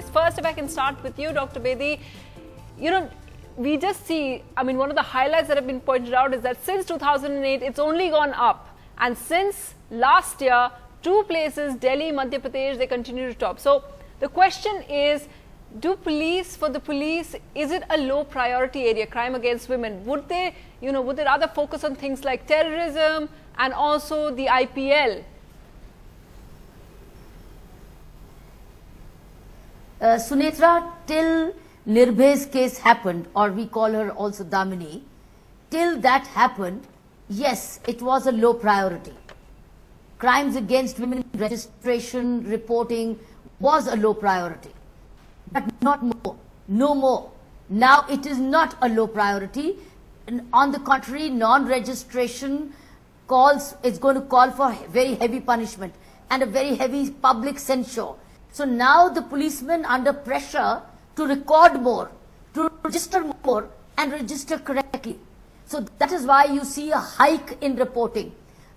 First, if I can start with you, Dr. Bedi, you know, we just see, I mean, one of the highlights that have been pointed out is that since 2008, it's only gone up. And since last year, two places, Delhi, Madhya Pradesh, they continue to top. So the question is, do police, for the police, is it a low priority area, crime against women? Would they, you know, would they rather focus on things like terrorism and also the IPL? Uh, Sunetra, till Nirbhay's case happened, or we call her also Damini, till that happened, yes, it was a low priority. Crimes against women registration, reporting was a low priority. But not more, no more. Now it is not a low priority. On the contrary, non-registration calls, is going to call for very heavy punishment and a very heavy public censure so now the policemen under pressure to record more, to register more and register correctly. So that is why you see a hike in reporting.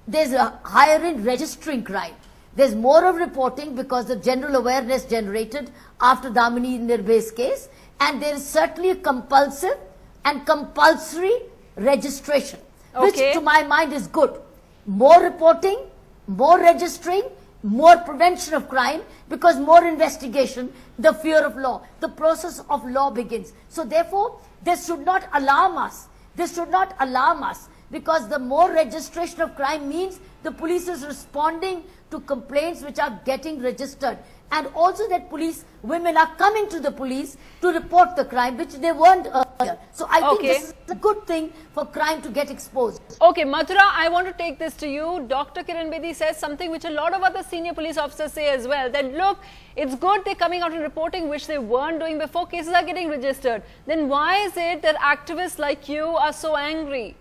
There's a higher in registering crime. There's more of reporting because the general awareness generated after Damini Nirbhay's case and there is certainly a compulsive and compulsory registration okay. which to my mind is good. More reporting, more registering more prevention of crime because more investigation, the fear of law, the process of law begins. So therefore, this should not alarm us. This should not alarm us because the more registration of crime means the police is responding to complaints which are getting registered and also that police women are coming to the police to report the crime which they weren't earlier. So I think okay. this is a good thing for crime to get exposed. Okay, Madhura, I want to take this to you. Dr. Kiran Bedi says something which a lot of other senior police officers say as well that look, it's good they're coming out and reporting which they weren't doing before cases are getting registered. Then why is it that activists like you are so angry?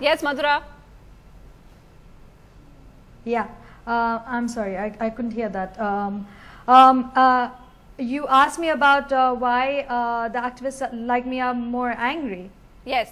Yes, Madhura. Yeah, uh, I'm sorry, I, I couldn't hear that. Um, um, uh, you asked me about uh, why uh, the activists like me are more angry. Yes.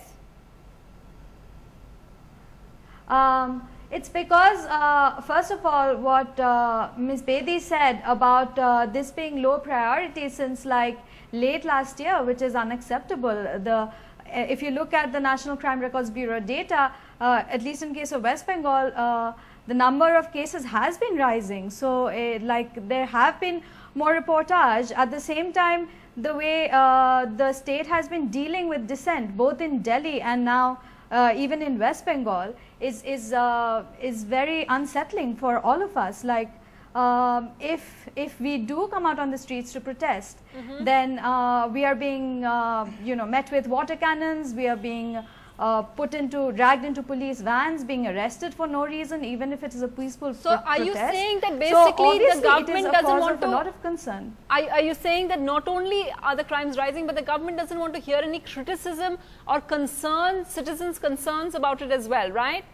Um, it's because, uh, first of all, what uh, Ms. Bedi said about this being low priority since like late last year, which is unacceptable. The if you look at the National Crime Records Bureau data, uh, at least in case of West Bengal, uh, the number of cases has been rising. So, uh, like there have been more reportage. At the same time, the way uh, the state has been dealing with dissent, both in Delhi and now uh, even in West Bengal, is is uh, is very unsettling for all of us. Like um, if if we do come out on the streets to protest, mm -hmm. then uh, we are being uh, you know met with water cannons. We are being uh, put into dragged into police vans, being arrested for no reason, even if it is a peaceful. So, are you saying that basically so the government doesn't want to? A lot of concern. Are, are you saying that not only are the crimes rising, but the government doesn't want to hear any criticism or concern, citizens' concerns about it as well, right?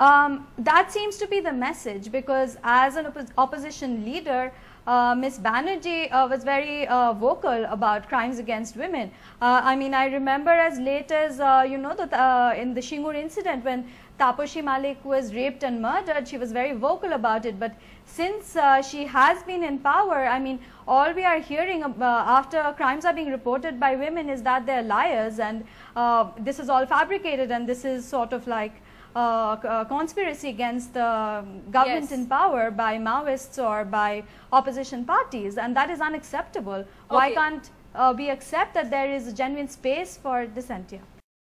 Um, that seems to be the message because as an opposition leader, uh, Ms. Banerjee uh, was very uh, vocal about crimes against women. Uh, I mean, I remember as late as, uh, you know, the, uh, in the Singur incident when Taposhi Malik was raped and murdered, she was very vocal about it. But since she has been in power, I mean, all we are hearing after crimes are being reported by women is that they're liars and this is all fabricated and this is sort of like uh, uh, conspiracy against the government yes. in power by Maoists or by opposition parties, and that is unacceptable. Okay. Why can't uh, we accept that there is a genuine space for dissent here?